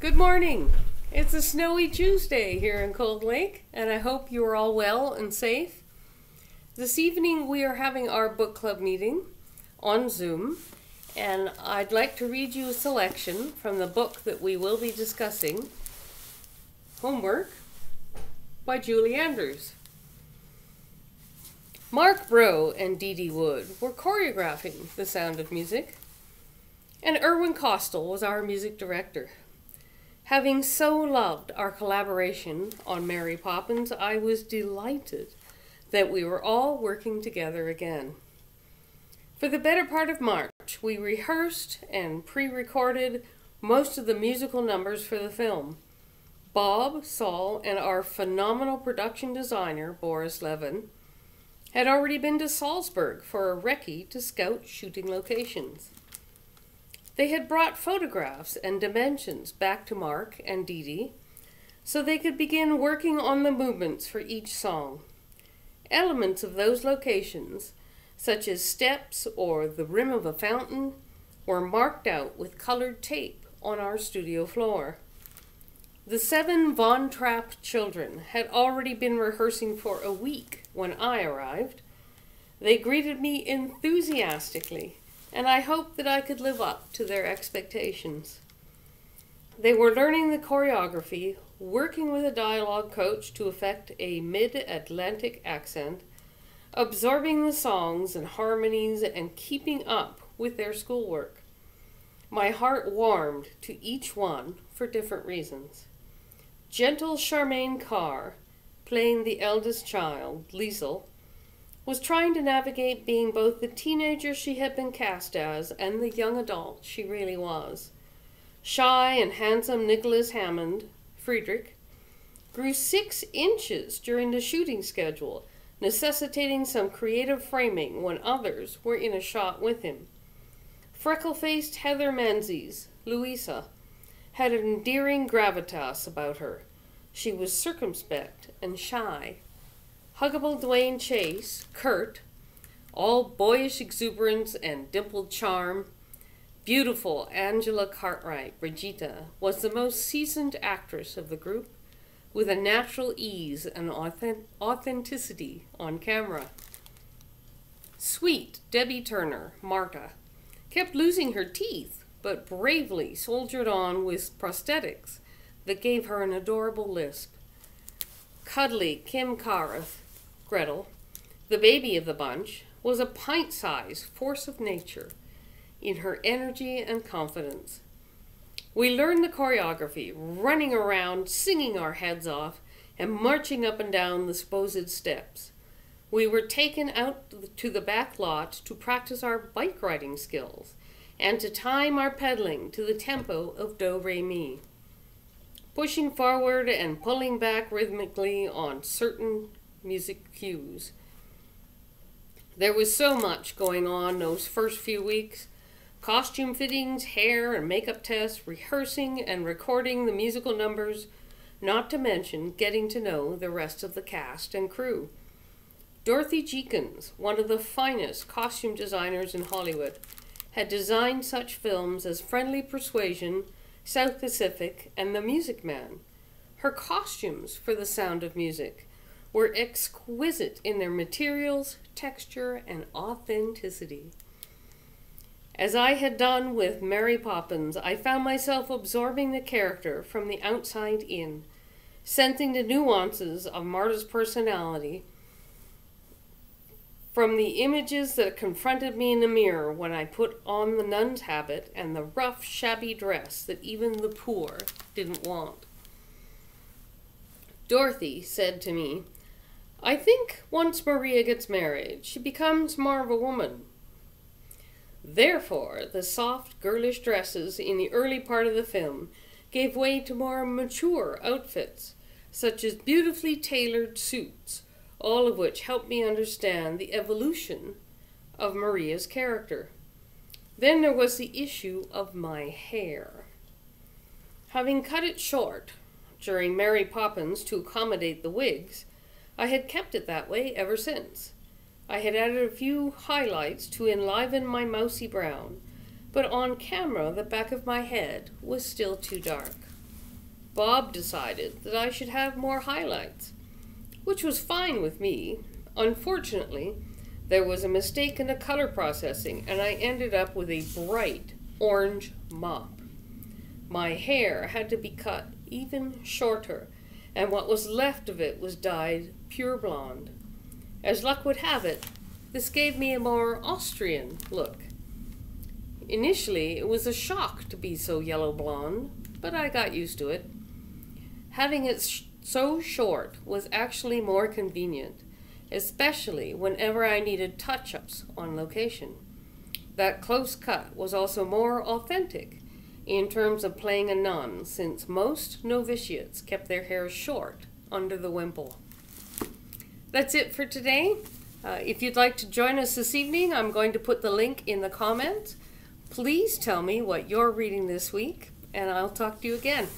Good morning. It's a snowy Tuesday here in Cold Lake, and I hope you are all well and safe. This evening we are having our book club meeting on Zoom, and I'd like to read you a selection from the book that we will be discussing Homework by Julie Andrews. Marc Breaux and Dee Dee Wood were choreographing The Sound of Music, and Irwin Kostal was our music director. Having so loved our collaboration on Mary Poppins, I was delighted that we were all working together again. For the better part of March, we rehearsed and pre recorded most of the musical numbers for the film. Bob, Saul, and our phenomenal production designer, Boris Leven, had already been to Salzburg for a recce to scout shooting locations. They had brought photographs and dimensions back to Marc and Dee Dee so they could begin working on the movements for each song. Elements of those locations, such as steps or the rim of a fountain, were marked out with colored tape on our studio floor. The seven Von Trapp children had already been rehearsing for a week when I arrived. They greeted me enthusiastically and I hoped that I could live up to their expectations. They were learning the choreography, working with a dialogue coach to effect a mid Atlantic accent, absorbing the songs and harmonies, and keeping up with their schoolwork. My heart warmed to each one for different reasons. Gentle Charmian Carr, playing the eldest child, Liesl, was trying to navigate being both the teenager she had been cast as and the young adult she really was. Shy and handsome Nicholas Hammond, Friedrich, grew six inches during the shooting schedule, necessitating some creative framing when others were in a shot with him. Freckle faced Heather Menzies, Louisa, had an endearing gravitas about her. She was circumspect and shy, Huggable Duane Chase, Kurt, all boyish exuberance and dimpled charm. Beautiful Angela Cartwright, Brigitta, was the most seasoned actress of the group, with a natural ease and authenticity on camera. Sweet Debbie Turner, Marta, kept losing her teeth, but bravely soldiered on with prosthetics that gave her an adorable lisp. Cuddly Kym Karath, Gretel, the baby of the bunch, was a pint sized force of nature in her energy and confidence. We learned the choreography, running around, singing our heads off, and marching up and down the supposed steps. We were taken out to the back lot to practice our bike riding skills and to time our pedaling to the tempo of Do Re Mi. Pushing forward and pulling back rhythmically on certain music cues. There was so much going on those first few weeks costume fittings, hair and makeup tests, rehearsing and recording the musical numbers, not to mention getting to know the rest of the cast and crew. Dorothy Jeakins, one of the finest costume designers in Hollywood, had designed such films as Friendly Persuasion, South Pacific, and The Music Man. Her costumes for The Sound of Music were exquisite in their materials, texture, and authenticity. As I had done with Mary Poppins, I found myself absorbing the character from the outside in, sensing the nuances of Marta's personality from the images that confronted me in the mirror when I put on the nun's habit and the rough, shabby dress that even the poor didn't want. Dorothy said to me, I think once Maria gets married, she becomes more of a woman. Therefore, the soft, girlish dresses in the early part of the film gave way to more mature outfits, such as beautifully tailored suits, all of which helped me understand the evolution of Maria's character. Then there was the issue of my hair. Having cut it short during Mary Poppins to accommodate the wigs, I had kept it that way ever since. I had added a few highlights to enliven my mousy brown, but on camera the back of my head was still too dark. Bob decided that I should have more highlights, which was fine with me. Unfortunately, there was a mistake in the color processing, and I ended up with a bright orange mop. My hair had to be cut even shorter, and what was left of it was dyed pure blonde. As luck would have it, this gave me a more Austrian look. Initially, it was a shock to be so yellow blonde, but I got used to it. Having it sh so short was actually more convenient, especially whenever I needed touch ups on location. That close cut was also more authentic in terms of playing a nun, since most novitiates kept their hair short under the wimple. That's it for today. Uh, if you'd like to join us this evening, I'm going to put the link in the comments. Please tell me what you're reading this week, and I'll talk to you again.